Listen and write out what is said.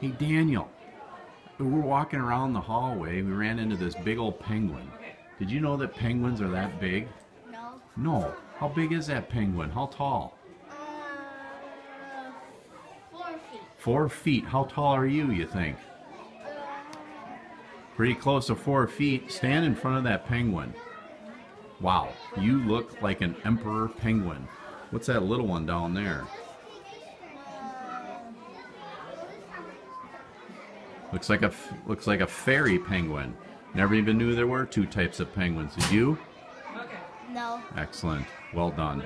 Hey, Daniel. We were walking around the hallway. We ran into this big old penguin. Did you know that penguins are that big? No. No. How big is that penguin? How tall? Uh, four feet. Four feet. How tall are you, you think? Uh, Pretty close to four feet. Stand in front of that penguin. Wow, you look like an emperor penguin. What's that little one down there? Looks like a f- looks like a fairy penguin. Never even knew there were two types of penguins. Did you? no. Excellent. Well done.